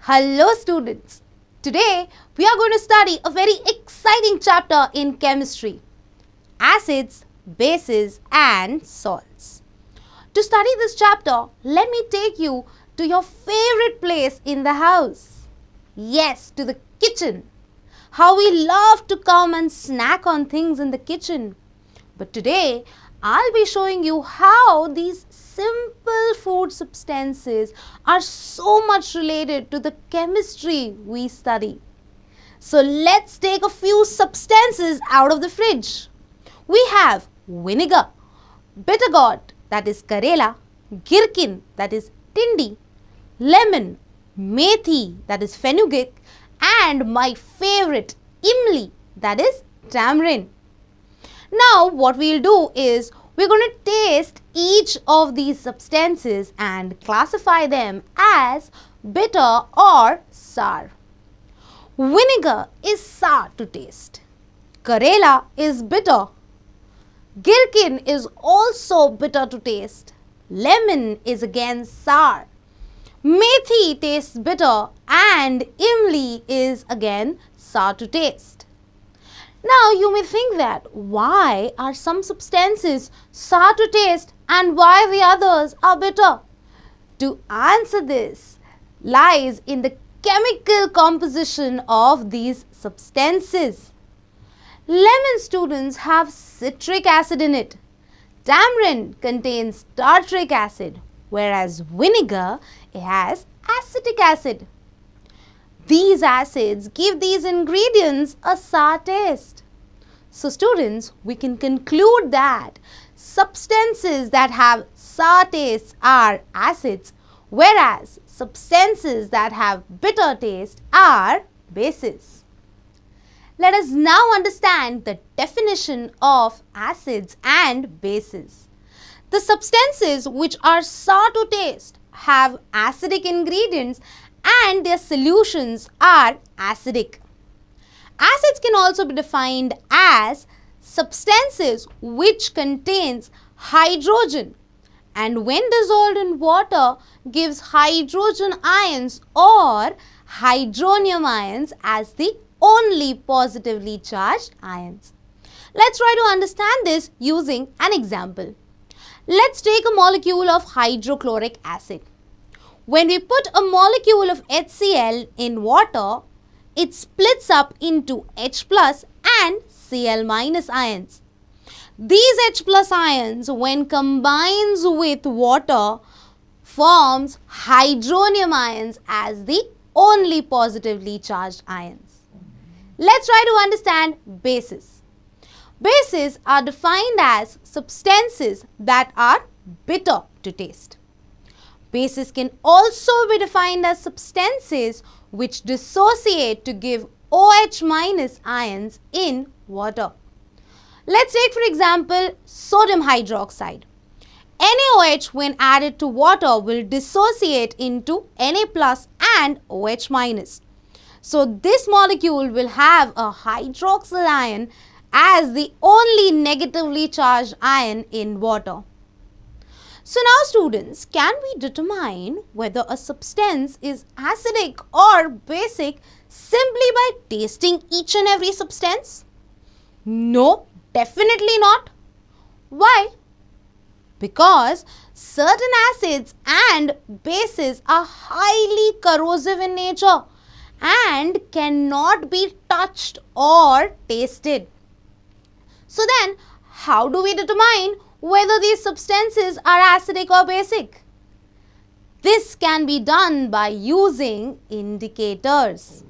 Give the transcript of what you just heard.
Hello students. Today we are going to study a very exciting chapter in chemistry. Acids, bases and salts. To study this chapter, let me take you to your favorite place in the house. Yes, to the kitchen. How we love to come and snack on things in the kitchen. But today I'll be showing you how these simple food substances are so much related to the chemistry we study. So let's take a few substances out of the fridge. We have vinegar, bitter gourd that is karela, gherkin that is tindi, lemon, methi that is fenugreek and my favorite imli that is tamarind. Now what we'll do is we're going to taste each of these substances and classify them as bitter or sour. Vinegar is sour to taste. Karela is bitter. Gherkin is also bitter to taste. Lemon is again sour. Methi tastes bitter and imli is again sour to taste. Now you may think that why are some substances sour to taste and why the others are bitter? To answer this lies in the chemical composition of these substances. Lemon students have citric acid in it. Tamarind contains tartaric acid whereas vinegar has acetic acid. These acids give these ingredients a sour taste. So students, we can conclude that substances that have sour taste are acids whereas substances that have bitter taste are bases. Let us now understand the definition of acids and bases. The substances which are sour to taste have acidic ingredients and their solutions are acidic. Acids can also be defined as substances which contains hydrogen and when dissolved in water gives hydrogen ions or hydronium ions as the only positively charged ions. Let's try to understand this using an example. Let's take a molecule of hydrochloric acid. When we put a molecule of HCl in water, it splits up into H plus and Cl minus ions. These H plus ions when combines with water forms hydronium ions as the only positively charged ions. Let's try to understand bases. Bases are defined as substances that are bitter to taste. Bases can also be defined as substances which dissociate to give OH minus ions in water. Let's take for example sodium hydroxide. NaOH when added to water will dissociate into Na plus and OH minus. So this molecule will have a hydroxyl ion as the only negatively charged ion in water. So now students, can we determine whether a substance is acidic or basic simply by tasting each and every substance? No, definitely not. Why? Because certain acids and bases are highly corrosive in nature and cannot be touched or tasted. So then, how do we determine whether these substances are acidic or basic. This can be done by using indicators.